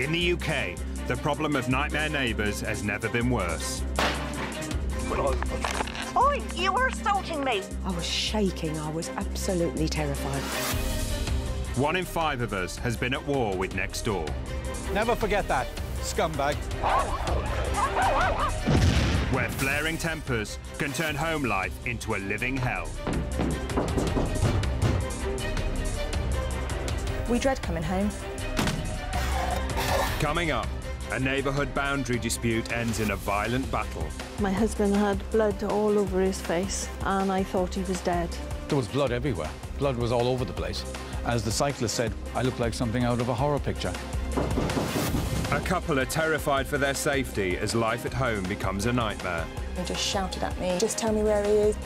In the UK, the problem of nightmare neighbours has never been worse. Oi, you were assaulting me. I was shaking. I was absolutely terrified. One in five of us has been at war with next door. Never forget that, scumbag. Where flaring tempers can turn home life into a living hell. We dread coming home. Coming up, a neighbourhood boundary dispute ends in a violent battle. My husband had blood all over his face and I thought he was dead. There was blood everywhere. Blood was all over the place. As the cyclist said, I look like something out of a horror picture. A couple are terrified for their safety as life at home becomes a nightmare. He just shouted at me, just tell me where he is.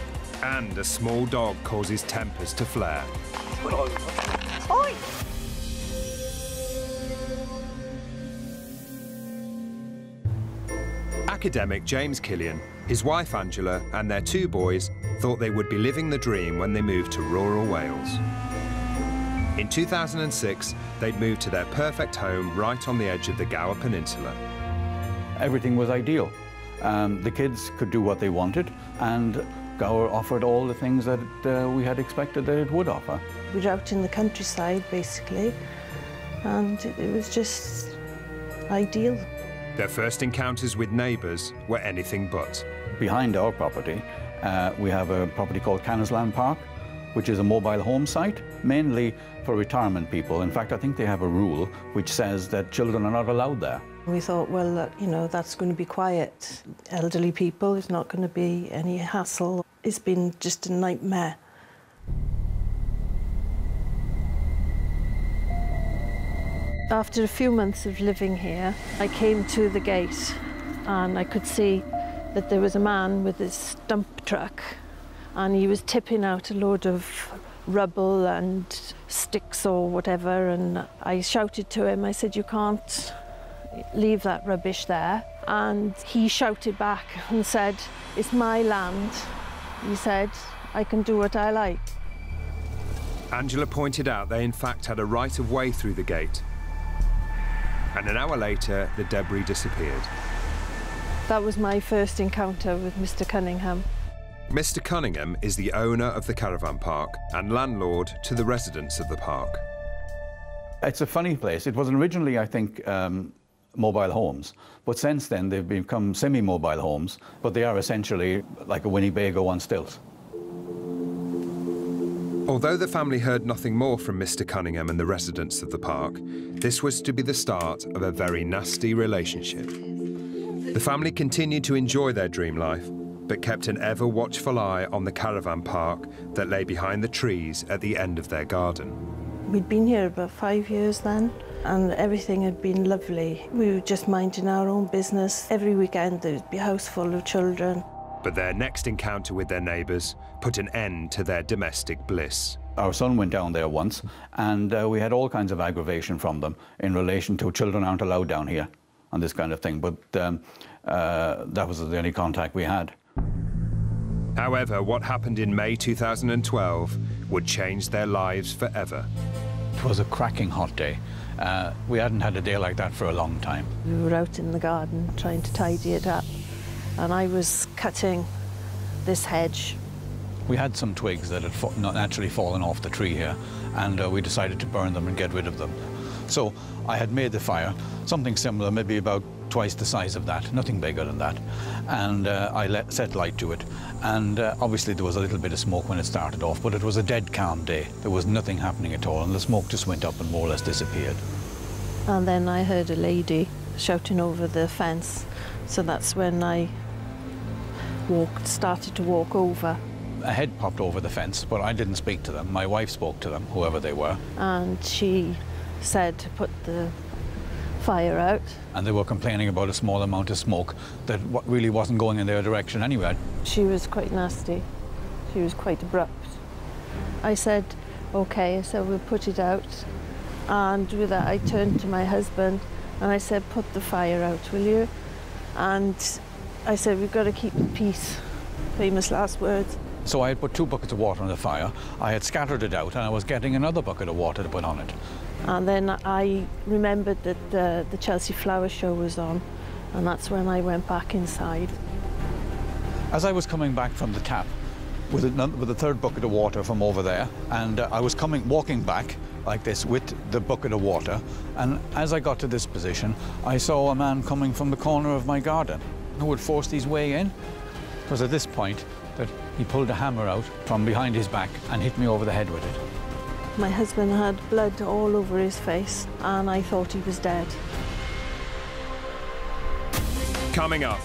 And a small dog causes tempers to flare. Academic James Killian, his wife Angela, and their two boys thought they would be living the dream when they moved to rural Wales. In 2006, they'd moved to their perfect home right on the edge of the Gower Peninsula. Everything was ideal. Um, the kids could do what they wanted, and Gower offered all the things that uh, we had expected that it would offer. We were out in the countryside, basically, and it was just ideal. Their first encounters with neighbours were anything but. Behind our property, uh, we have a property called Cannesland Park, which is a mobile home site, mainly for retirement people. In fact, I think they have a rule which says that children are not allowed there. We thought, well, uh, you know, that's going to be quiet. Elderly people, there's not going to be any hassle. It's been just a nightmare. After a few months of living here, I came to the gate and I could see that there was a man with his dump truck and he was tipping out a load of rubble and sticks or whatever and I shouted to him, I said, you can't leave that rubbish there. And he shouted back and said, it's my land. He said, I can do what I like. Angela pointed out they in fact had a right of way through the gate. And an hour later, the debris disappeared. That was my first encounter with Mr Cunningham. Mr Cunningham is the owner of the caravan park and landlord to the residents of the park. It's a funny place. It was originally, I think, um, mobile homes, but since then they've become semi-mobile homes, but they are essentially like a Winnebago on stilts. Although the family heard nothing more from Mr Cunningham and the residents of the park, this was to be the start of a very nasty relationship. The family continued to enjoy their dream life, but kept an ever watchful eye on the caravan park that lay behind the trees at the end of their garden. We'd been here about five years then, and everything had been lovely. We were just minding our own business. Every weekend there'd be a house full of children. But their next encounter with their neighbours put an end to their domestic bliss. Our son went down there once, and uh, we had all kinds of aggravation from them in relation to children aren't allowed down here and this kind of thing. But um, uh, that was the only contact we had. However, what happened in May 2012 would change their lives forever. It was a cracking hot day. Uh, we hadn't had a day like that for a long time. We were out in the garden trying to tidy it up, and I was cutting this hedge. We had some twigs that had naturally fallen off the tree here, and uh, we decided to burn them and get rid of them. So I had made the fire, something similar, maybe about twice the size of that, nothing bigger than that. And uh, I let, set light to it. And uh, obviously there was a little bit of smoke when it started off, but it was a dead calm day. There was nothing happening at all, and the smoke just went up and more or less disappeared. And then I heard a lady shouting over the fence. So that's when I walked, started to walk over. A head popped over the fence, but I didn't speak to them. My wife spoke to them, whoever they were. And she said to put the fire out. And they were complaining about a small amount of smoke that really wasn't going in their direction anyway. She was quite nasty. She was quite abrupt. I said, okay, so we'll put it out. And with that, I turned to my husband and I said, put the fire out, will you? And I said, we've got to keep the peace. Famous last words. So I had put two buckets of water on the fire. I had scattered it out and I was getting another bucket of water to put on it. And then I remembered that uh, the Chelsea Flower Show was on, and that's when I went back inside. As I was coming back from the tap with a, with third bucket of water from over there, and uh, I was coming, walking back like this with the bucket of water, and as I got to this position, I saw a man coming from the corner of my garden who had forced his way in. because at this point that he pulled a hammer out from behind his back and hit me over the head with it. My husband had blood all over his face, and I thought he was dead. Coming up,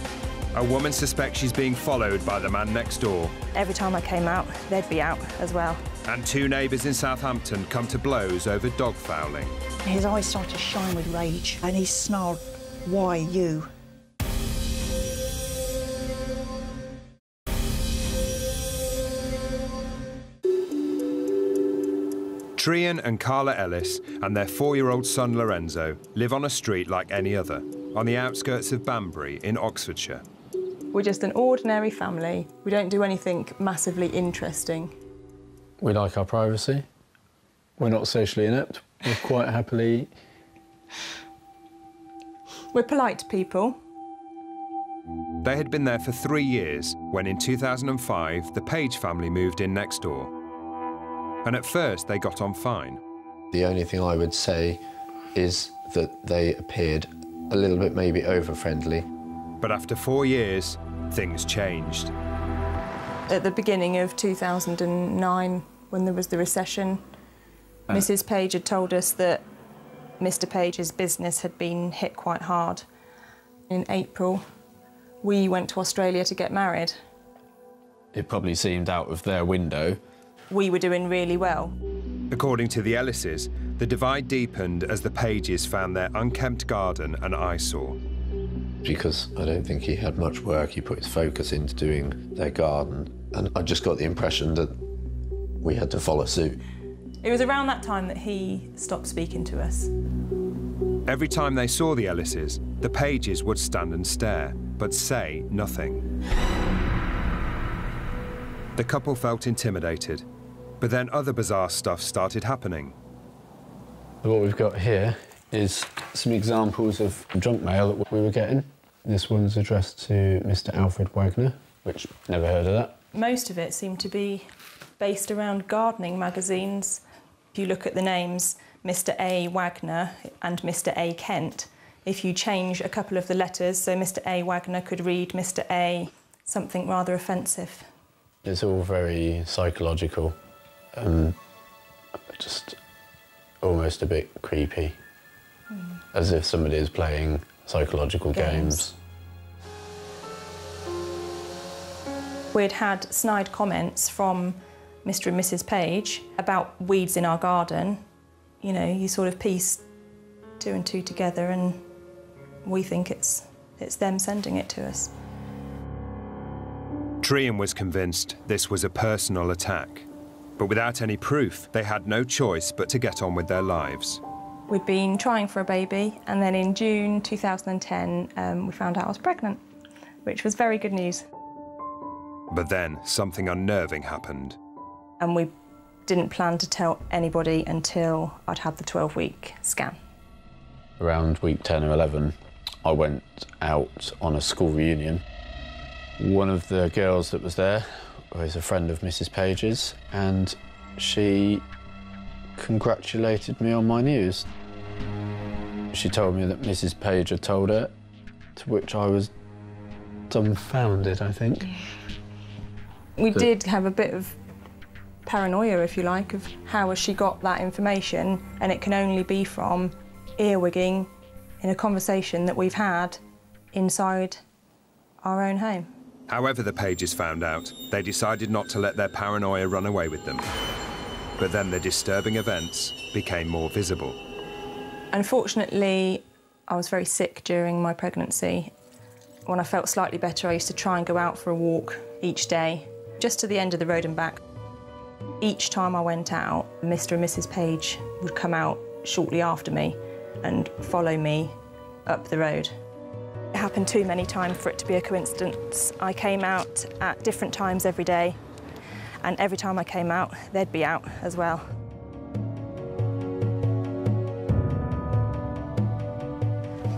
a woman suspects she's being followed by the man next door. Every time I came out, they'd be out as well. And two neighbours in Southampton come to blows over dog fouling. His eyes started to shine with rage, and he snarled, Why you? Trian and Carla Ellis and their four-year-old son Lorenzo live on a street like any other, on the outskirts of Banbury in Oxfordshire. We're just an ordinary family. We don't do anything massively interesting. We like our privacy. We're not socially inept. We're quite happily. We're polite people. They had been there for three years when in 2005 the Page family moved in next door. And at first they got on fine. The only thing I would say is that they appeared a little bit maybe over friendly. But after four years, things changed. At the beginning of 2009, when there was the recession, uh. Mrs. Page had told us that Mr. Page's business had been hit quite hard. In April, we went to Australia to get married. It probably seemed out of their window. We were doing really well. According to the Ellises, the divide deepened as the Pages found their unkempt garden an eyesore. Because I don't think he had much work, he put his focus into doing their garden. And I just got the impression that we had to follow suit. It was around that time that he stopped speaking to us. Every time they saw the Ellises, the Pages would stand and stare, but say nothing. The couple felt intimidated, but then other bizarre stuff started happening. What we've got here is some examples of junk mail that we were getting. This one's addressed to Mr. Alfred Wagner, which never heard of that. Most of it seemed to be based around gardening magazines. If you look at the names Mr. A. Wagner and Mr. A. Kent, if you change a couple of the letters, so Mr. A. Wagner could read Mr. A. something rather offensive. It's all very psychological Uh, and just almost a bit creepy, hmm. as if somebody is playing psychological games. Games. We'd had snide comments from Mr. and Mrs. Page about weeds in our garden. You know, you sort of piece two and two together and we think it's, it's them sending it to us. Trian was convinced this was a personal attack. But without any proof, they had no choice but to get on with their lives. We'd been trying for a baby, and then in June 2010, um, we found out I was pregnant, which was very good news. But then something unnerving happened. And we didn't plan to tell anybody until I'd had the 12 week scan. Around week 10 or 11, I went out on a school reunion. One of the girls that was there was a friend of Mrs. Page's, and she congratulated me on my news. She told me that Mrs. Page had told her, to which I was dumbfounded, I think. We But- did have a bit of paranoia, if you like, of how has she got that information, and it can only be from earwigging in a conversation that we've had inside our own home. However, the Pages found out, they decided not to let their paranoia run away with them. But then the disturbing events became more visible. Unfortunately, I was very sick during my pregnancy. When I felt slightly better, I used to try and go out for a walk each day, just to the end of the road and back. Each time I went out, Mr. and Mrs. Page would come out shortly after me and follow me up the road. It happened too many times for it to be a coincidence. I came out at different times every day, and every time I came out, they'd be out as well.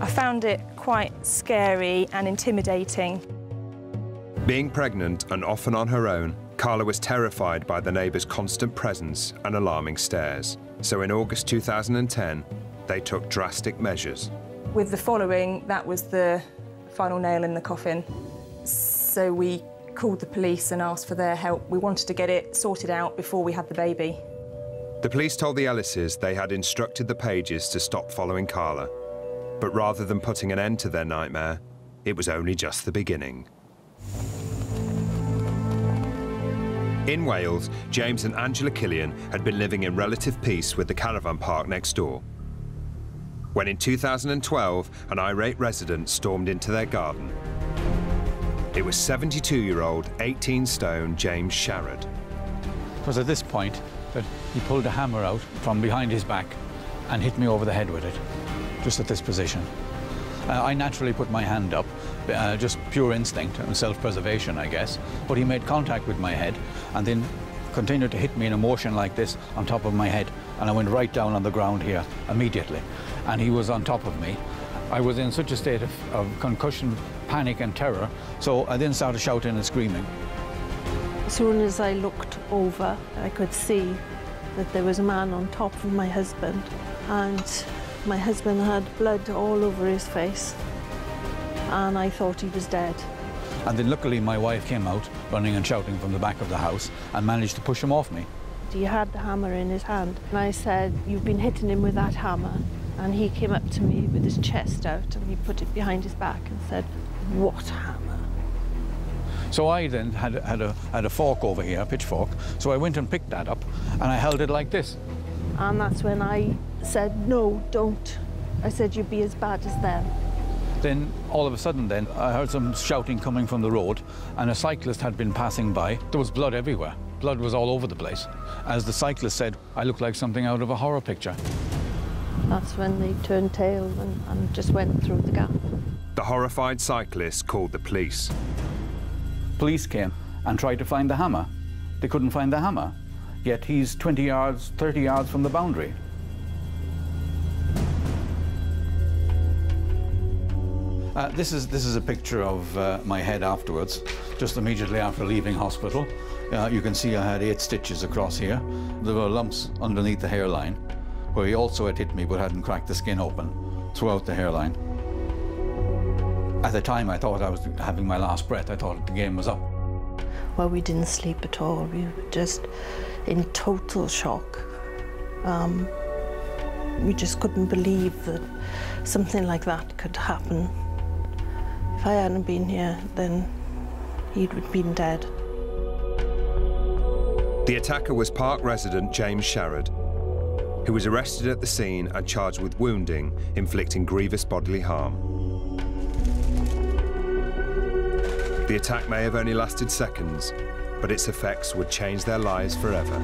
I found it quite scary and intimidating. Being pregnant and often on her own, Carla was terrified by the neighbours' constant presence and alarming stares. So in August 2010, they took drastic measures. With the following, that was the final nail in the coffin. So we called the police and asked for their help. We wanted to get it sorted out before we had the baby. The police told the Ellises they had instructed the Pages to stop following Carla. But rather than putting an end to their nightmare, it was only just the beginning. In Wales, James and Angela Killian had been living in relative peace with the caravan park next door. When in 2012, an irate resident stormed into their garden. It was 72-year-old, 18-stone James Sharrod. It was at this point that he pulled a hammer out from behind his back and hit me over the head with it, just at this position. Uh, I naturally put my hand up, uh, just pure instinct and self-preservation, I guess. But he made contact with my head and then continued to hit me in a motion like this on top of my head. And I went right down on the ground here immediately. And he was on top of me. I was in such a state of, of concussion, panic and terror. So I then started shouting and screaming. As soon as I looked over, I could see that there was a man on top of my husband. And my husband had blood all over his face. And I thought he was dead. And then luckily my wife came out, running and shouting from the back of the house, and managed to push him off me. He had the hammer in his hand. And I said, you've been hitting him with that hammer. And he came up to me with his chest out and he put it behind his back and said, what hammer? So I then had, had, a, had a fork over here, a pitchfork. So I went and picked that up and I held it like this. And that's when I said, no, don't. I said, you'd be as bad as them. Then all of a sudden then I heard some shouting coming from the road and a cyclist had been passing by. There was blood everywhere. Blood was all over the place. As the cyclist said, I looked like something out of a horror picture. That's when they turned tail and, and just went through the gap. The horrified cyclist called the police. Police came and tried to find the hammer. They couldn't find the hammer, yet he's 20 yards, 30 yards from the boundary. Uh, this is this is a picture of uh, my head afterwards, just immediately after leaving hospital. Uh, you can see I had eight stitches across here. There were lumps underneath the hairline, where he also had hit me but hadn't cracked the skin open throughout the hairline. At the time, I thought I was having my last breath. I thought the game was up. Well, we didn't sleep at all. We were just in total shock. Um, we just couldn't believe that something like that could happen. If I hadn't been here, then he'd have been dead. The attacker was park resident James Sharrod, who was arrested at the scene and charged with wounding, inflicting grievous bodily harm. The attack may have only lasted seconds, but its effects would change their lives forever.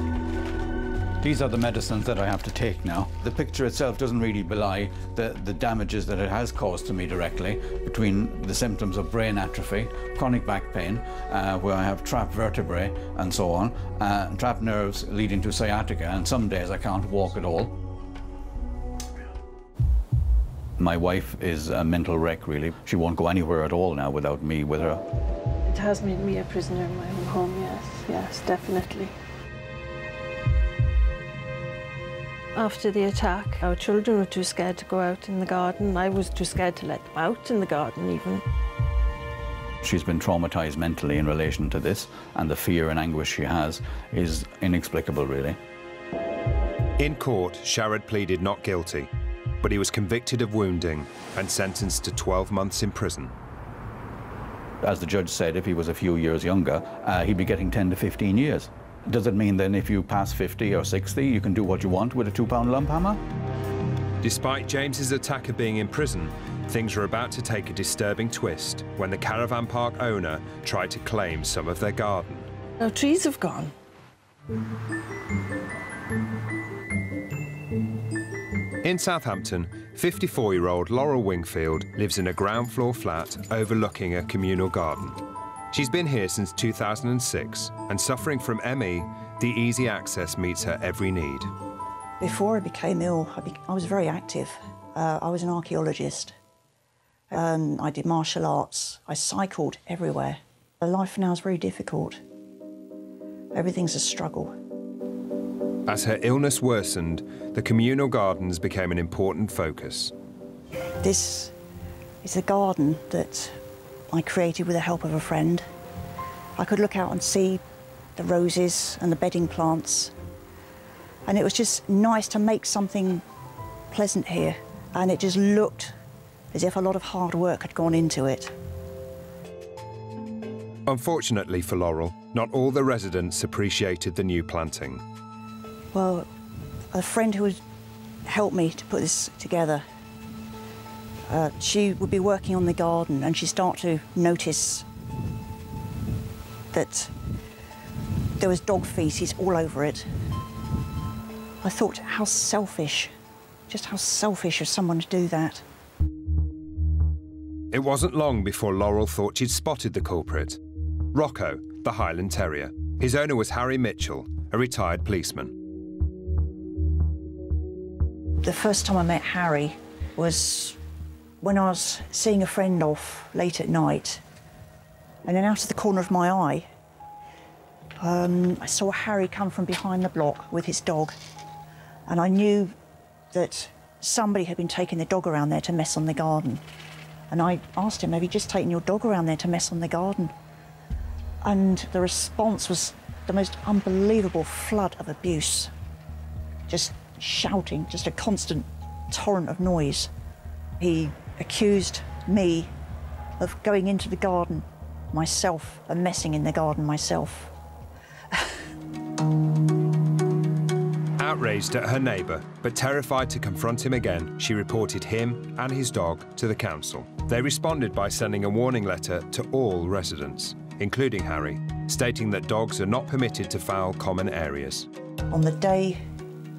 These are the medicines that I have to take now. The picture itself doesn't really belie the, the damages that it has caused to me directly between the symptoms of brain atrophy, chronic back pain, uh, where I have trapped vertebrae and so on, uh, trapped nerves leading to sciatica, and some days I can't walk at all. My wife is a mental wreck, really. She won't go anywhere at all now without me with her. It has made me a prisoner in my own home, yes, yes, definitely. After the attack, our children were too scared to go out in the garden. I was too scared to let them out in the garden even. She's been traumatized mentally in relation to this, and the fear and anguish she has is inexplicable, really. In court, Sharrod pleaded not guilty, but he was convicted of wounding and sentenced to 12 months in prison. As the judge said, if he was a few years younger, uh, he'd be getting 10 to 15 years. Does it mean then if you pass 50 or 60, you can do what you want with a two-pound lump hammer? Despite James's attacker being in prison, things were about to take a disturbing twist when the caravan park owner tried to claim some of their garden. Our trees have gone. In Southampton, 54-year-old Laurel Wingfield lives in a ground floor flat overlooking a communal garden. She's been here since 2006, and suffering from ME, the easy access meets her every need. Before I became ill, I, be I was very active. Uh, I was an archaeologist. Um, I did martial arts. I cycled everywhere. Life now is very difficult. Everything's a struggle. As her illness worsened, the communal gardens became an important focus. This is a garden that I created with the help of a friend. I could look out and see the roses and the bedding plants. And it was just nice to make something pleasant here. And it just looked as if a lot of hard work had gone into it. Unfortunately for Laurel, not all the residents appreciated the new planting. Well, a friend who had helped me to put this together, uh, she would be working on the garden and she'd start to notice that there was dog feces all over it. I thought, how selfish, just how selfish of someone to do that. It wasn't long before Laurel thought she'd spotted the culprit. Rocco, the Highland Terrier. His owner was Harry Mitchell, a retired policeman. The first time I met Harry was when I was seeing a friend off late at night. And then out of the corner of my eye, um, I saw Harry come from behind the block with his dog. And I knew that somebody had been taking the dog around there to mess on the garden. And I asked him, have you just taken your dog around there to mess on the garden? And the response was the most unbelievable flood of abuse. Just shouting, just a constant torrent of noise. He accused me of going into the garden myself and messing in the garden myself. Outraged at her neighbour, but terrified to confront him again, she reported him and his dog to the council. They responded by sending a warning letter to all residents, including Harry, stating that dogs are not permitted to foul common areas. On the day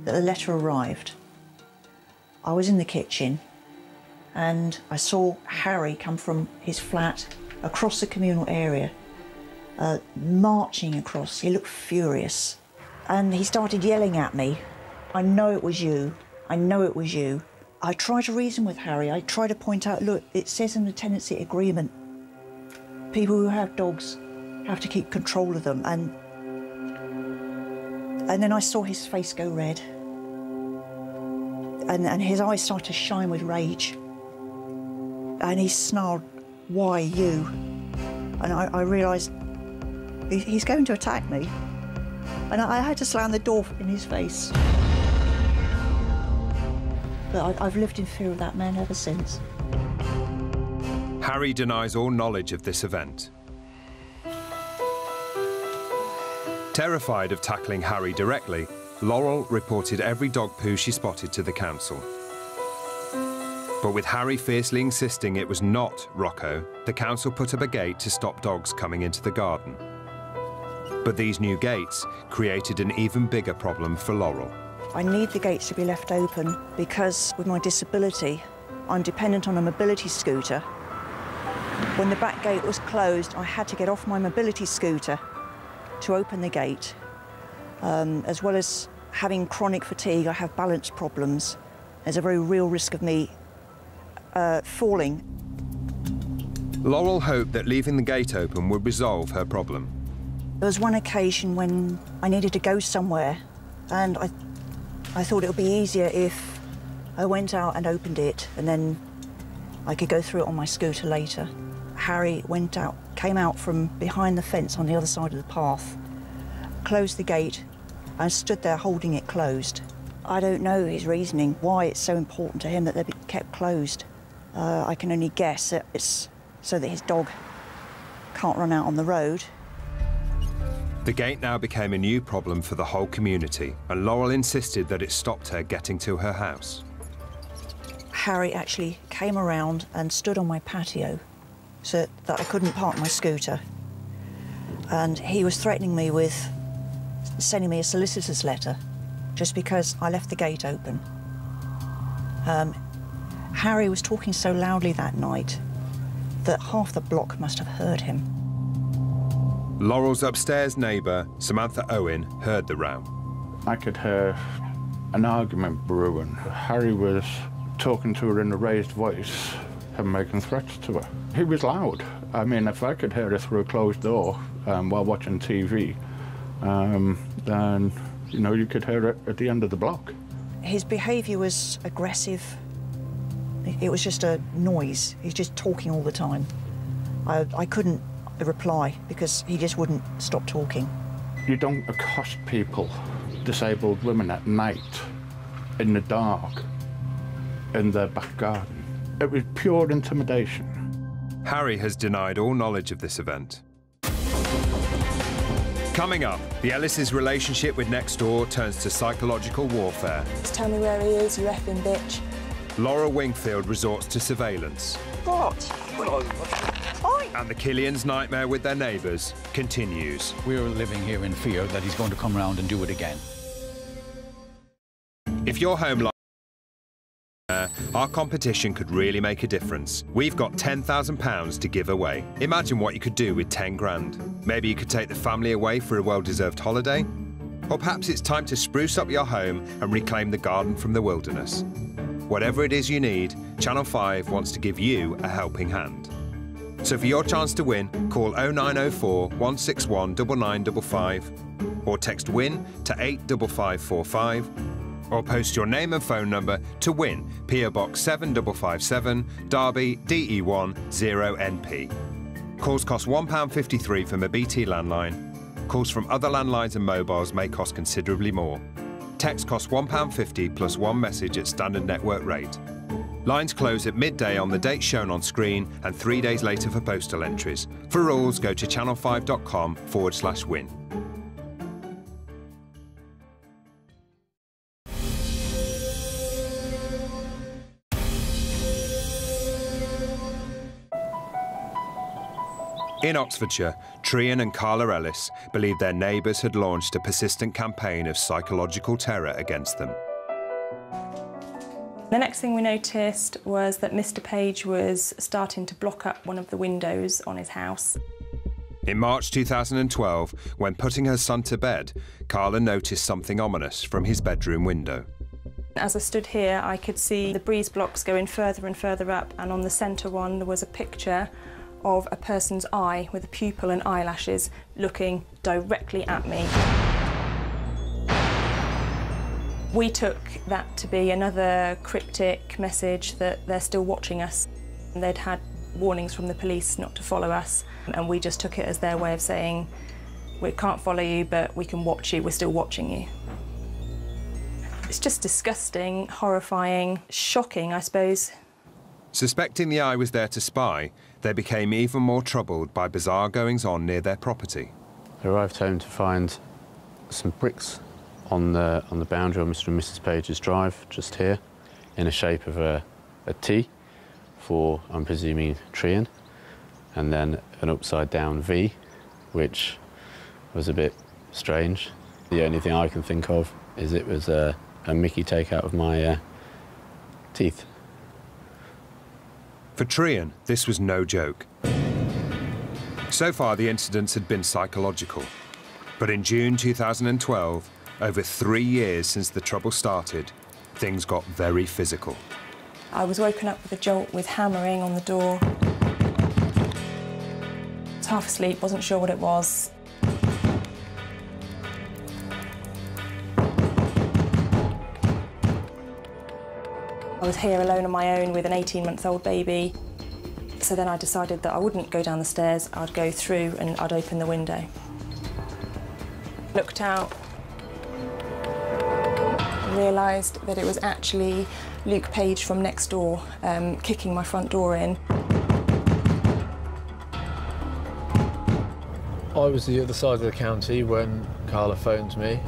that the letter arrived, I was in the kitchen and I saw Harry come from his flat across the communal area, uh, marching across. He looked furious and he started yelling at me. I know it was you. I know it was you. I tried to reason with Harry. I tried to point out, look, it says in the tenancy agreement, people who have dogs have to keep control of them. And and then I saw his face go red. And, and his eyes started to shine with rage. And he snarled, why you? And I, I realised he, he's going to attack me. And I, I had to slam the door in his face. But I, I've lived in fear of that man ever since. Harry denies all knowledge of this event. Terrified of tackling Harry directly, Laurel reported every dog poo she spotted to the council. But with Harry fiercely insisting it was not Rocco, the council put up a gate to stop dogs coming into the garden. But these new gates created an even bigger problem for Laurel. I need the gates to be left open because with my disability, I'm dependent on a mobility scooter. When the back gate was closed, I had to get off my mobility scooter to open the gate. Um, as well as having chronic fatigue, I have balance problems. There's a very real risk of me uh, falling. Laurel hoped that leaving the gate open would resolve her problem. There was one occasion when I needed to go somewhere, and I, I thought it would be easier if I went out and opened it, and then I could go through it on my scooter later. Harry went out, came out from behind the fence on the other side of the path, closed the gate, and stood there holding it closed. I don't know his reasoning, why it's so important to him that they're kept closed. Uh, I can only guess that it's so that his dog can't run out on the road. The gate now became a new problem for the whole community, and Laurel insisted that it stopped her getting to her house. Harry actually came around and stood on my patio so that I couldn't park my scooter. And he was threatening me with sending me a solicitor's letter just because I left the gate open. Um, Harry was talking so loudly that night that half the block must have heard him. Laurel's upstairs neighbour, Samantha Owen, heard the row. I could hear an argument brewing. Harry was talking to her in a raised voice, and making threats to her. He was loud. I mean, if I could hear it through a closed door um, while watching TV, um, then, you know, you could hear it at the end of the block. His behaviour was aggressive. It was just a noise. He's just talking all the time. I, I couldn't reply because he just wouldn't stop talking. You don't accost people, disabled women at night, in the dark, in their back garden. It was pure intimidation. Harry has denied all knowledge of this event. Coming up, the Ellis's relationship with Nextdoor turns to psychological warfare. Just tell me where he is, you effing bitch. Laurel Wingfield resorts to surveillance. What? And the Killians' nightmare with their neighbours continues. We're living here in fear that he's going to come around and do it again. If your home life uh, our competition could really make a difference. We've got £10,000 to give away. Imagine what you could do with 10 grand. Maybe you could take the family away for a well-deserved holiday? Or perhaps it's time to spruce up your home and reclaim the garden from the wilderness. Whatever it is you need, Channel 5 wants to give you a helping hand. So for your chance to win, call 0904 161 9955 or text WIN to 85545 or post your name and phone number to win PO Box 7557 Derby DE1 0NP. Calls cost £1.53 from a BT landline. Calls from other landlines and mobiles may cost considerably more. Text costs £1.50 plus one message at standard network rate. Lines close at midday on the date shown on screen and three days later for postal entries. For rules, go to channel5.com forward slash win. In Oxfordshire, Trian and Carla Ellis believed their neighbours had launched a persistent campaign of psychological terror against them. The next thing we noticed was that Mr Page was starting to block up one of the windows on his house. In March 2012, when putting her son to bed, Carla noticed something ominous from his bedroom window. As I stood here, I could see the breeze blocks going further and further up, and on the centre one, there was a picture of a person's eye with a pupil and eyelashes looking directly at me. We took that to be another cryptic message that they're still watching us. They'd had warnings from the police not to follow us, and we just took it as their way of saying, we can't follow you, but we can watch you, we're still watching you. It's just disgusting, horrifying, shocking, I suppose. Suspecting the eye was there to spy, they became even more troubled by bizarre goings on near their property. Arrived home to find some bricks on the, on the boundary on Mr and Mrs Page's drive, just here, in the shape of a, a T for, I'm presuming, Trian, and then an upside down V, which was a bit strange. The only thing I can think of is it was a, a Mickey take out of my uh, teeth. For Trian, this was no joke. So far, the incidents had been psychological. But in June 2012, over three years since the trouble started, things got very physical. I was woken up with a jolt with hammering on the door. Half asleep, wasn't sure what it was. I was here alone on my own with an 18-month-old baby. So then I decided that I wouldn't go down the stairs, I'd go through and I'd open the window. Looked out, realised that it was actually Luke Page from Nextdoor um, kicking my front door in. I was the other side of the county when Carla phoned me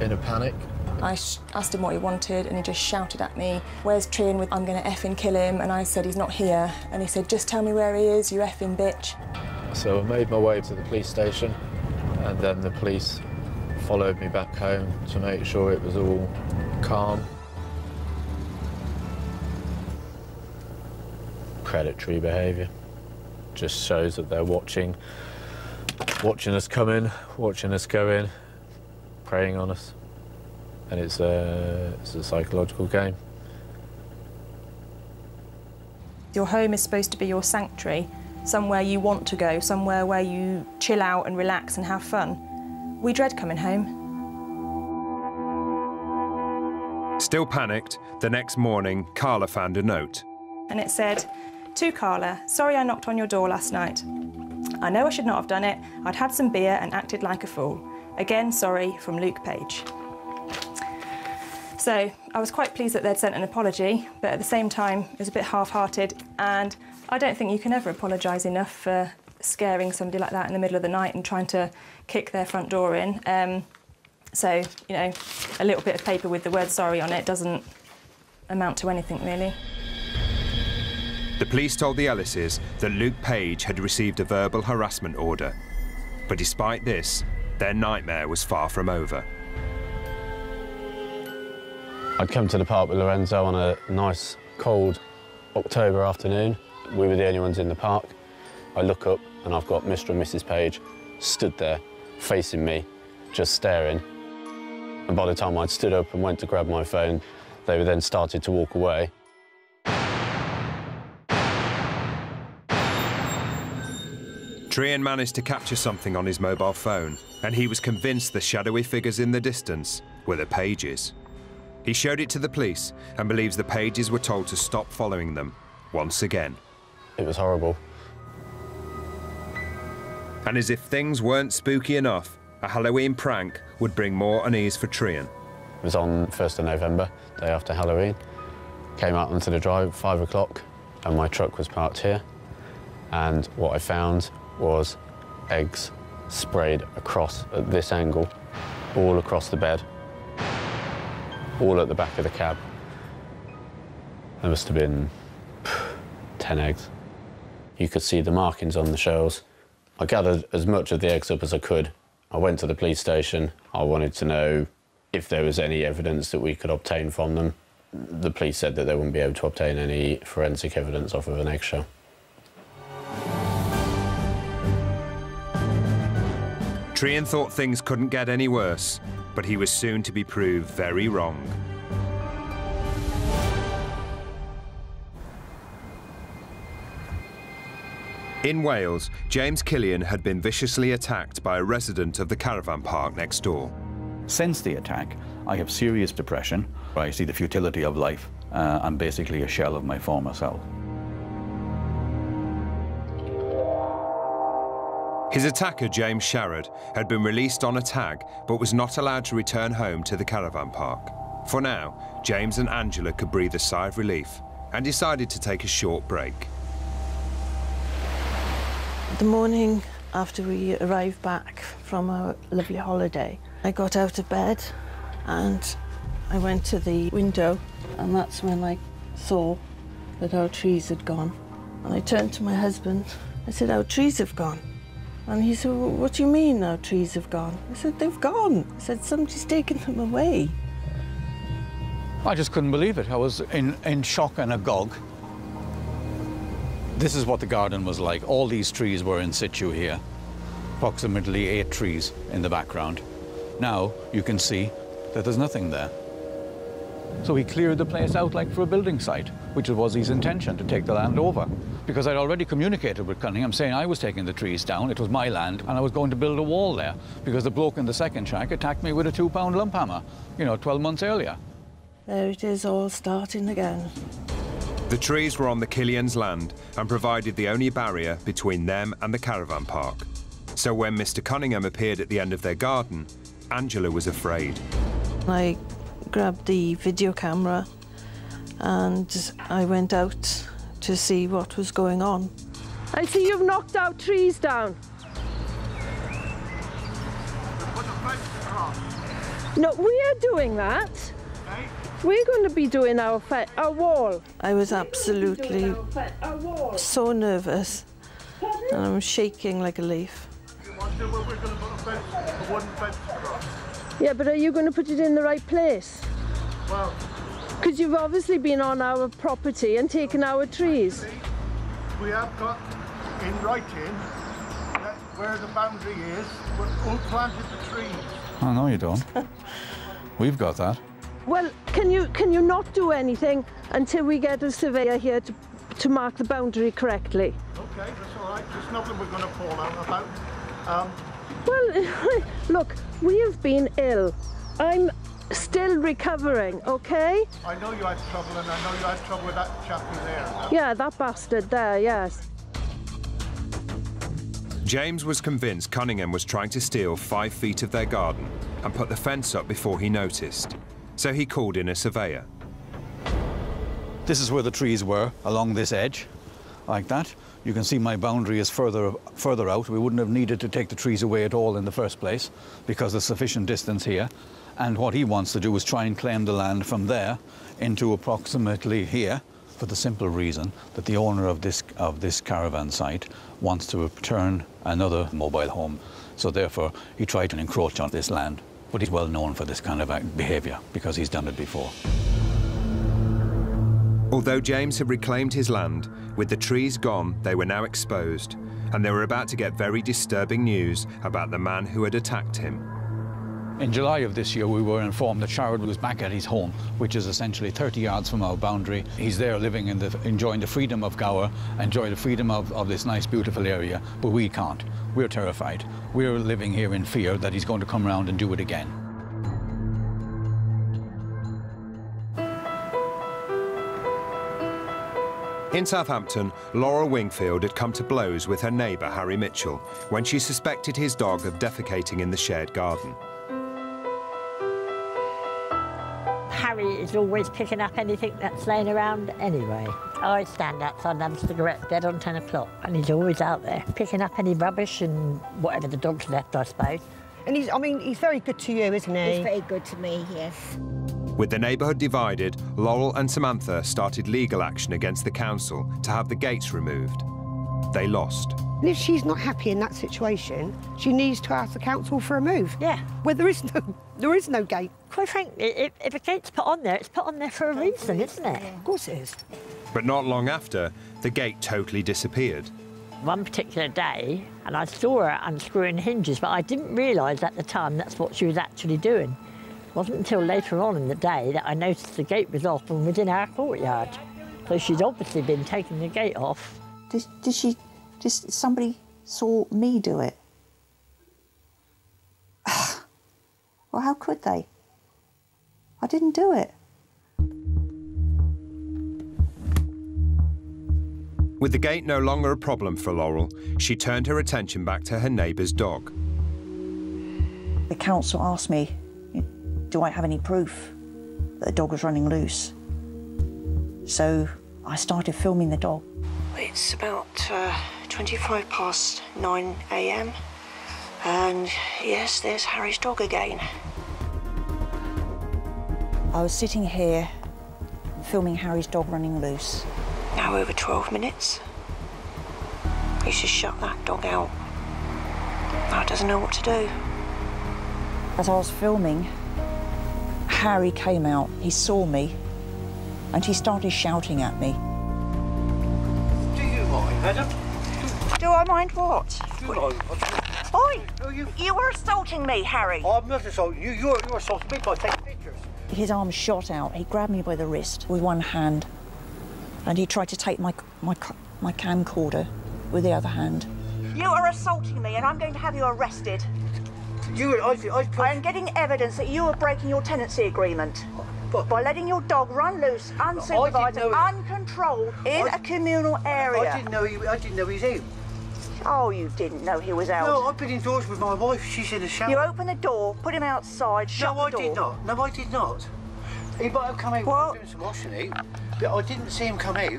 in a panic. I asked him what he wanted and he just shouted at me, where's Trian with I'm gonna effing kill him? And I said, he's not here. And he said, just tell me where he is, you effing bitch. So I made my way to the police station and then the police followed me back home to make sure it was all calm. Predatory behaviour. Just shows that they're watching, watching us come in, watching us go in, preying on us and it's a, it's a psychological game. Your home is supposed to be your sanctuary, somewhere you want to go, somewhere where you chill out and relax and have fun. We dread coming home. Still panicked, the next morning, Carla found a note. And it said, To Carla, sorry I knocked on your door last night. I know I should not have done it. I'd had some beer and acted like a fool. Again, sorry, from Luke Page. So I was quite pleased that they'd sent an apology, but at the same time, it was a bit half hearted. And I don't think you can ever apologise enough for scaring somebody like that in the middle of the night and trying to kick their front door in. Um, so, you know, a little bit of paper with the word sorry on it doesn't amount to anything really. The police told the Ellises that Luke Page had received a verbal harassment order. But despite this, their nightmare was far from over. I'd come to the park with Lorenzo on a nice, cold October afternoon. We were the only ones in the park. I look up and I've got Mr. and Mrs. Page stood there, facing me, just staring. And by the time I'd stood up and went to grab my phone, they were then started to walk away. Trian managed to capture something on his mobile phone, and he was convinced the shadowy figures in the distance were the Pages. He showed it to the police and believes the Pages were told to stop following them once again. It was horrible. And as if things weren't spooky enough, a Halloween prank would bring more unease for Trian. It was on 1st of November, day after Halloween. Came out onto the drive at five o'clock and my truck was parked here. And what I found was eggs sprayed across at this angle, all across the bed, all at the back of the cab. There must have been 10 eggs. You could see the markings on the shells. I gathered as much of the eggs up as I could. I went to the police station. I wanted to know if there was any evidence that we could obtain from them. The police said that they wouldn't be able to obtain any forensic evidence off of an eggshell. Trian thought things couldn't get any worse, but he was soon to be proved very wrong. In Wales, James Killian had been viciously attacked by a resident of the caravan park next door. Since the attack, I have serious depression. I see the futility of life. Uh, I'm basically a shell of my former self. His attacker, James Sharrod, had been released on a tag but was not allowed to return home to the caravan park. For now, James and Angela could breathe a sigh of relief and decided to take a short break. The morning after we arrived back from our lovely holiday, I got out of bed and I went to the window and that's when I saw that our trees had gone. And I turned to my husband. I said, our trees have gone. And he said, well, what do you mean our trees have gone? I said, they've gone. I said, somebody's taken them away. I just couldn't believe it. I was in, in shock and agog. This is what the garden was like. All these trees were in situ here. Approximately eight trees in the background. Now you can see that there's nothing there. So he cleared the place out like for a building site, which was his intention to take the land over. Because I'd already communicated with Cunningham saying I was taking the trees down, it was my land, and I was going to build a wall there because the bloke in the second shack attacked me with a two pound lump hammer, you know, 12 months earlier. There it is all starting again. The trees were on the Killians' land and provided the only barrier between them and the caravan park. So when Mr. Cunningham appeared at the end of their garden, Angela was afraid. I grabbed the video camera and I went out to see what was going on. I see you've knocked out trees down. No, we are doing that. We're going to be doing our our wall. I was absolutely so nervous, and I'm shaking like a leaf. Yeah, but are you going to put it in the right place? Well, because you've obviously been on our property and taken our trees. We have got in writing where the boundary is, but we planted the trees. Oh no, you don't. We've got that. Well, can you can you not do anything until we get a surveyor here to to mark the boundary correctly. Okay, that's all right. There's nothing we're going to fall out about. Um, Well, look, we have been ill. I'm still recovering, okay? I know you had trouble, and I know you had trouble with that chappie there. Yeah, that bastard there, yes. James was convinced Cunningham was trying to steal five feet of their garden and put the fence up before he noticed. So he called in a surveyor. This is where the trees were, along this edge, like that. You can see my boundary is further, further out. We wouldn't have needed to take the trees away at all in the first place because there's sufficient distance here. And what he wants to do is try and claim the land from there into approximately here for the simple reason that the owner of this, of this caravan site wants to return another mobile home. So therefore, he tried to encroach on this land. But he's well known for this kind of behaviour because he's done it before. Although James had reclaimed his land, with the trees gone, they were now exposed, and they were about to get very disturbing news about the man who had attacked him. In July of this year, we were informed that Sharrod was back at his home, which is essentially 30 yards from our boundary. He's there living in the, enjoying the freedom of Gower, enjoying the freedom of, of this nice, beautiful area, but we can't. We're terrified. We're living here in fear that he's going to come around and do it again. In Southampton, Laurel Wingfield had come to blows with her neighbour Harry Mitchell when she suspected his dog of defecating in the shared garden. Harry is always picking up anything that's laying around anyway. I stand outside and have a cigarette dead on 10 o'clock, and he's always out there picking up any rubbish and whatever the dog's left, I suppose. And he's, I mean, he's very good to you, isn't he? He's very good to me, yes. With the neighbourhood divided, Laurel and Samantha started legal action against the council to have the gates removed. They lost. And if she's not happy in that situation, she needs to ask the council for a move. Yeah. Where there is no, there is no gate. Quite frankly, if, if a gate's put on there, it's put on there for a reason, isn't it? Of course it is. But not long after, the gate totally disappeared. One particular day, and I saw her unscrewing hinges, but I didn't realise at the time that's what she was actually doing. It wasn't until later on in the day that I noticed the gate was off and was in our courtyard. So she's obviously been taking the gate off. Did, did she, just somebody saw me do it? well, how could they? I didn't do it. With the gate no longer a problem for Laurel, she turned her attention back to her neighbour's dog. The council asked me, do I have any proof that the dog was running loose? So I started filming the dog. It's about uh, 25 past 9 a.m. And yes, there's Harry's dog again. I was sitting here filming Harry's dog running loose. Now over 12 minutes. He's should shut that dog out. Now doesn't know what to do. As I was filming, Harry came out, he saw me, and he started shouting at me. Do I mind what? Do you mind? Oi! You... you were assaulting me, Harry. I'm not assaulting you. You're, you're assaulting me by taking pictures. His arm shot out. He grabbed me by the wrist with one hand, and he tried to take my my my camcorder with the other hand. You are assaulting me, and I'm going to have you arrested. You, I, I, I am getting evidence that you are breaking your tenancy agreement but, by letting your dog run loose, unsupervised, uncontrolled in I, a communal area. I didn't know he. I didn't know he's out. Oh, you didn't know he was out? No, I've been indoors with my wife. She's in the shower. You opened the door, put him outside, shut no, the door. No, I did not. No, I did not. He might have come out well, doing some washing out, but I didn't see him come out.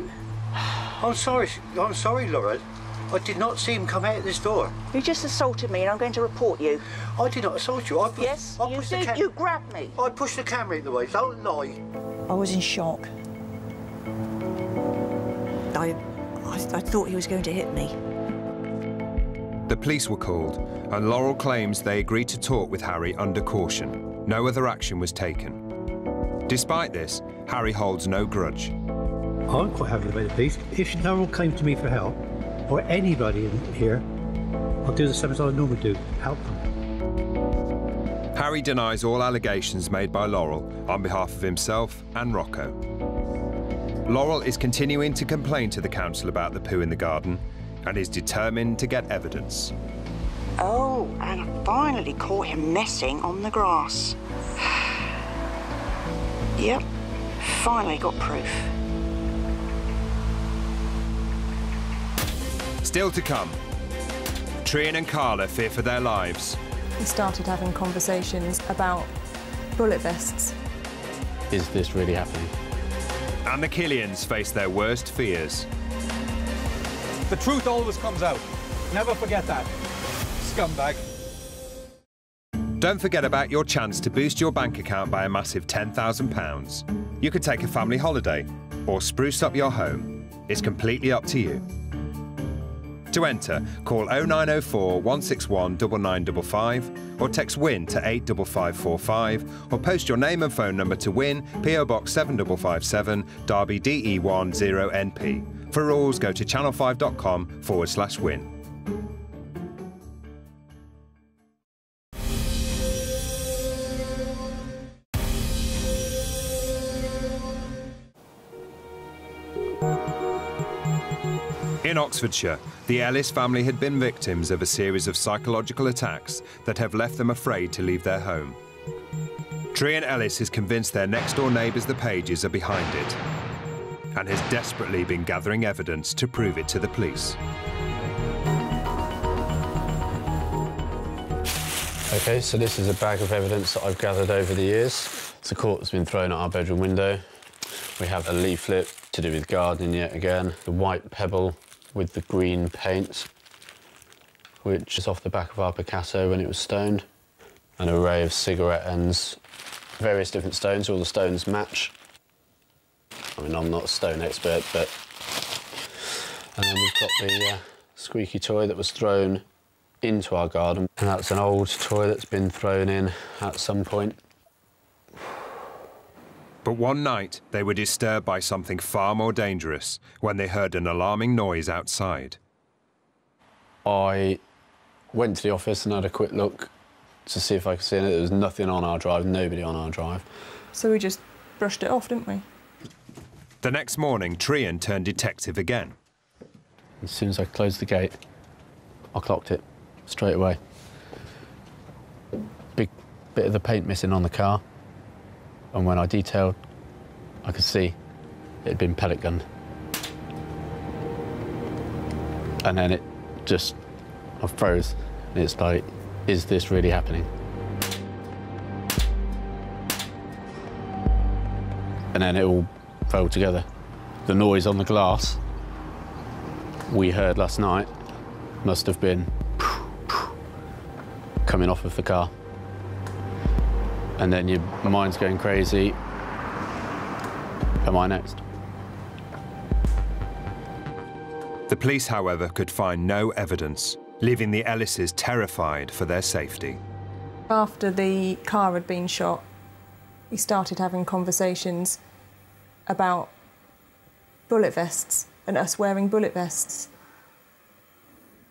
I'm sorry. I'm sorry, Laurel. I did not see him come out of this door. You just assaulted me and I'm going to report you. I did not assault you. I pushed, yes, I you pushed did. You grabbed me. I pushed the camera in the way. Don't lie. I was in shock. I, I, I thought he was going to hit me. The police were called, and Laurel claims they agreed to talk with Harry under caution. No other action was taken. Despite this, Harry holds no grudge. I'm quite happy about the police. If Laurel came to me for help, or anybody in here, I'll do the same as I normally do, help them. Harry denies all allegations made by Laurel on behalf of himself and Rocco. Laurel is continuing to complain to the council about the poo in the garden and is determined to get evidence. Oh, and I finally caught him messing on the grass. yep, finally got proof. Still to come. Trian and Carla fear for their lives. We started having conversations about bullet vests. Is this really happening? And the Killians face their worst fears. The truth always comes out. Never forget that. Scumbag. Don't forget about your chance to boost your bank account by a massive £10,000. You could take a family holiday or spruce up your home. It's completely up to you. To enter, call 0904 161 9955 or text WIN to 85545 or post your name and phone number to WIN, PO Box 7557, Derby DE1 0NP. For rules, go to channel5.com forward slash WIN. In Oxfordshire, the Ellis family had been victims of a series of psychological attacks that have left them afraid to leave their home. Trian Ellis is convinced their next door neighbours, the Pages, are behind it and has desperately been gathering evidence to prove it to the police. Okay, so this is a bag of evidence that I've gathered over the years. It's a court that's been thrown at our bedroom window. We have a leaflet to do with gardening yet again, the white pebble with the green paint, which is off the back of our Picasso when it was stoned, an array of cigarette ends, various different stones, all the stones match. I mean, I'm not a stone expert, but... And then we've got the uh, squeaky toy that was thrown into our garden. And that's an old toy that's been thrown in at some point. But one night, they were disturbed by something far more dangerous when they heard an alarming noise outside. I went to the office and had a quick look to see if I could see it. There was nothing on our drive, nobody on our drive. So we just brushed it off, didn't we? The next morning, Trian turned detective again. As soon as I closed the gate, I clocked it straight away. Big bit of the paint missing on the car. And when I detailed, I could see it had been pellet gunned. And then it just, I froze. And it's like, is this really happening? And then it all fell together. The noise on the glass we heard last night must have been coming off of the car. And then your mind's going crazy. Am I next? The police, however, could find no evidence, leaving the Ellises terrified for their safety. After the car had been shot, we started having conversations about bullet vests and us wearing bullet vests.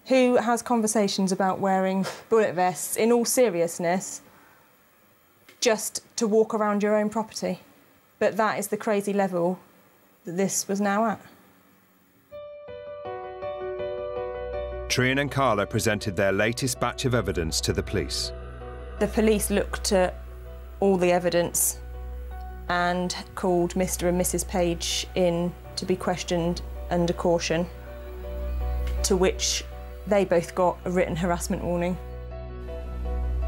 Who has conversations about wearing bullet vests in all seriousness just to walk around your own property? But that is the crazy level that this was now at. Trian and Carla presented their latest batch of evidence to the police. The police looked at all the evidence and called Mr. and Mrs. Page in to be questioned under caution, to which they both got a written harassment warning.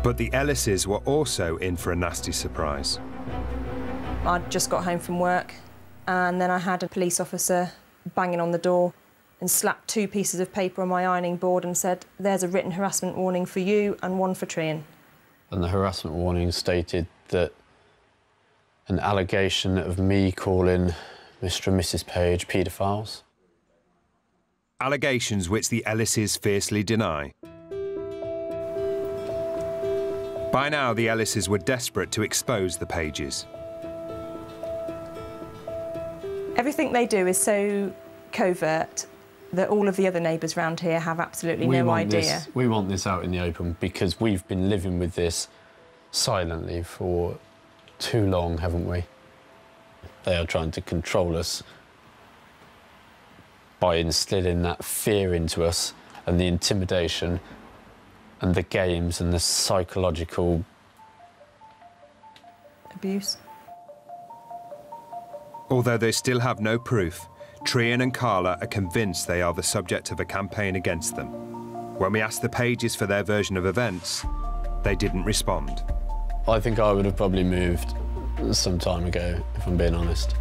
But the Ellises were also in for a nasty surprise. I'd just got home from work and then I had a police officer banging on the door and slapped two pieces of paper on my ironing board and said, there's a written harassment warning for you and one for Trian. And the harassment warning stated that an allegation of me calling Mr. and Mrs. Page paedophiles. Allegations which the Ellises fiercely deny. By now, the Ellises were desperate to expose the Pages. Everything they do is so covert that all of the other neighbours round here have absolutely we no want idea. This, we want this out in the open because we've been living with this silently for too long, haven't we? They are trying to control us by instilling that fear into us and the intimidation and the games and the psychological Abuse. Although they still have no proof, Trian and Carla are convinced they are the subject of a campaign against them. When we asked the pages for their version of events, they didn't respond. I think I would have probably moved some time ago, if I'm being honest.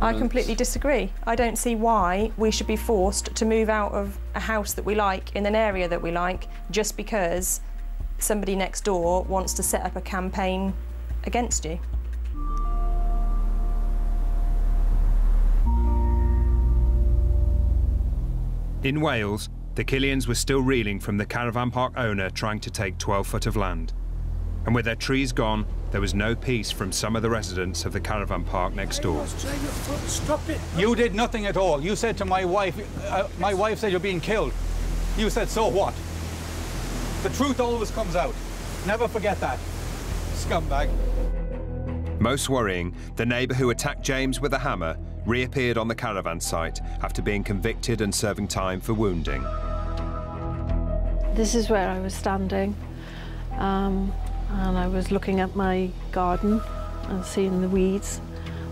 I completely disagree. I don't see why we should be forced to move out of a house that we like in an area that we like just because somebody next door wants to set up a campaign against you. In Wales, the Killians were still reeling from the caravan park owner trying to take 12 foot of land. And with their trees gone, there was no peace from some of the residents of the caravan park next door. Stop it! You did nothing at all. You said to my wife, uh, my wife said you're being killed. You said, so what? The truth always comes out. Never forget that. Scumbag. Most worrying, the neighbour who attacked James with a hammer reappeared on the caravan site after being convicted and serving time for wounding. This is where I was standing, um, and I was looking at my garden and seeing the weeds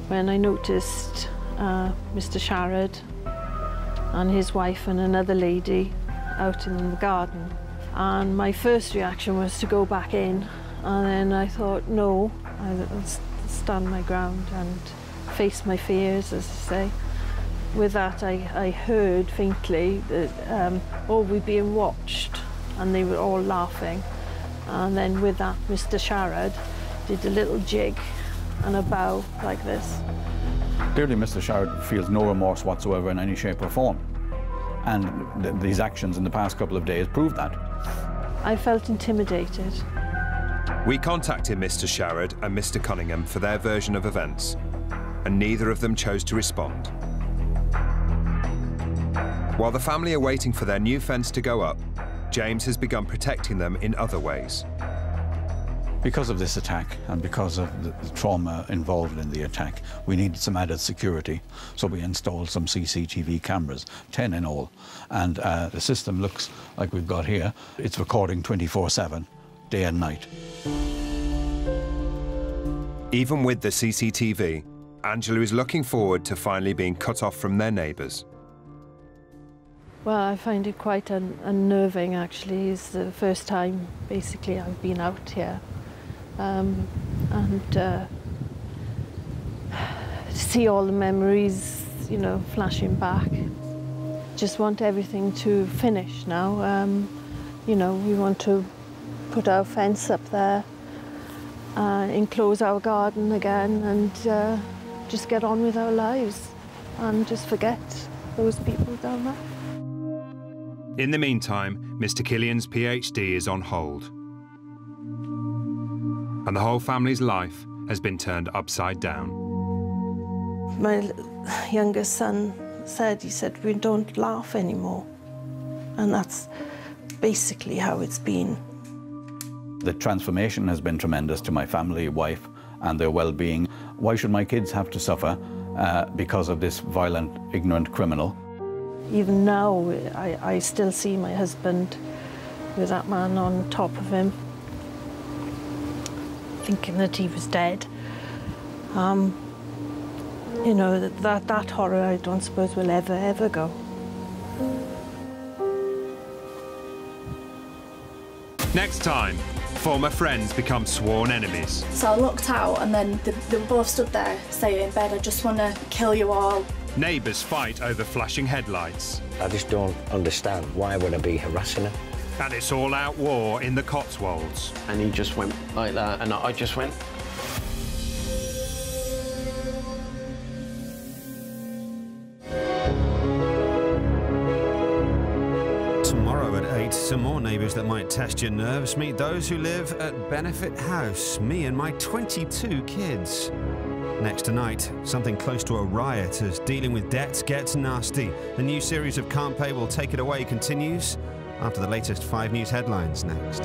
when I noticed uh, Mr. Sharrod and his wife and another lady out in the garden. And my first reaction was to go back in, and then I thought, no, I'll stand my ground and face my fears, as I say. With that, I, I heard faintly that, um, oh, we're being watched, and they were all laughing. And then with that, Mr. Sharrod did a little jig and a bow like this. Clearly, Mr. Sharrod feels no remorse whatsoever in any shape or form. And th these actions in the past couple of days prove that. I felt intimidated. We contacted Mr. Sharrod and Mr. Cunningham for their version of events, and neither of them chose to respond. While the family are waiting for their new fence to go up, James has begun protecting them in other ways. Because of this attack and because of the, trauma involved in the attack, we needed some added security. So we installed some CCTV cameras, 10 in all. And uh, the system looks like we've got here. It's recording 24-7, day and night. Even with the CCTV, Angela is looking forward to finally being cut off from their neighbours. Well, I find it quite un unnerving actually. It's the first time basically I've been out here. Um, and uh, see all the memories, you know, flashing back. Just want everything to finish now. Um, you know, we want to put our fence up there, uh, enclose our garden again, and uh, just get on with our lives and just forget those people down there. In the meantime, Mr. Killian's PhD is on hold. And the whole family's life has been turned upside down. My youngest son said, he said, we don't laugh anymore. And that's basically how it's been. The transformation has been tremendous to my family, wife, and their well-being. Why should my kids have to suffer uh, because of this violent, ignorant criminal? Even now, I, I still see my husband with that man on top of him, thinking that he was dead. Um, you know, that, that, that horror I don't suppose will ever, ever go. Next time, former friends become sworn enemies. So I looked out and then they, they were both stood there saying, Ben, I just want to kill you all. Neighbours fight over flashing headlights. I just don't understand. Why I would I be harassing her? And it's all out war in the Cotswolds. And he just went like that, and I just went. Tomorrow at 8, some more neighbours that might test your nerves. Meet those who live at Benefit House. Me and my 22 kids. Next tonight, something close to a riot as dealing with debts gets nasty. The new series of Can't Pay We'll Take It Away continues after the latest 5 News headlines next.